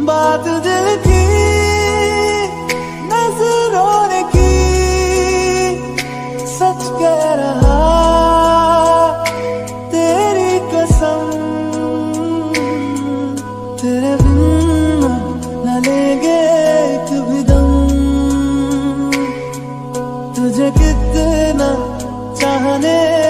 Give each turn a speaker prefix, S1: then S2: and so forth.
S1: बात दिल की, नज़रों ने की, सच कह रहा, तेरी कसम, तेरे बिन न लेंगे कभी दम। तुझे कितना चाहने